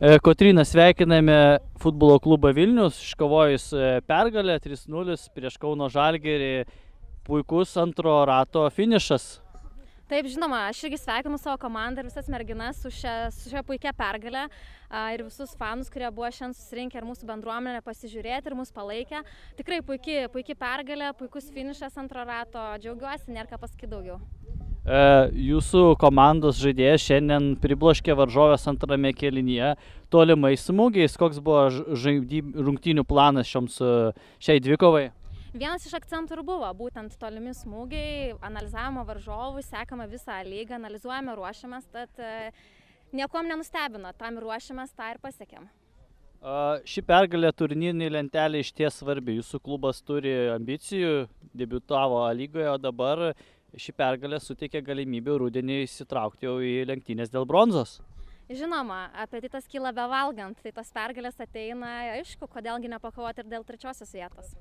E, Kotrina, sveikiname futbolo klubą Vilnius, iškovojus e, pergalę 3-0 prieš Kauno Žalgerį, puikus antro rato finišas. Taip, žinoma, aš irgi sveikinu savo komandą ir visas merginas su šia, su šia puikia pergalė ir visus fanus, kurie buvo šiandien susirinkę ir mūsų bendruomenę pasižiūrėti ir mus palaikė. Tikrai puikia, puikia pergalė, puikus finišas antro rato, džiaugiuosi, nėra ką pasakyti daugiau. E, Jūsų komandos žaidėjas šiandien pribloškė varžovės antrame kėlinyje tolimais smūgiais. Koks buvo rungtynių planas šioms e, šiai dvikovai? Vienas iš akcentų ir buvo būtent tolimi smūgiai, analizavimo varžovų, sekame visą lygą, analizuojame, ruošiamės, tad e, niekom nenustebino, tam ir ruošiamės, tą ir pasiekėm. Ši pergalė turnyrinė lentelė iš ties svarbi. Jūsų klubas turi ambicijų, debutavo A lygoje, o dabar ši pergalė suteikia galimybę rudenį įsitraukti jau į lenktynės dėl bronzos. Žinoma, apetitas kyla be valgant, tai tos pergalės ateina, aišku, kodėlgi nepakovoti ir dėl trečiosios vietos.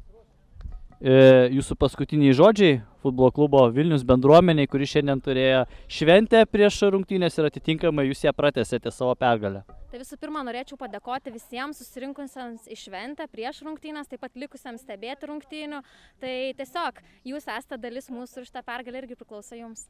E, Jūsų paskutiniai žodžiai futbolo klubo Vilnius bendruomeniai, kuri šiandien turėjo šventę prieš rungtynės ir atitinkamai jūs ją pratesėte savo pergalę. Tai visų pirma, norėčiau padėkoti visiems susirinkusiems į šventę prieš rungtynės, taip pat likusiems stebėti rungtynių. Tai tiesiog jūs esate dalis mūsų ir šitą pergalę irgi priklauso jums.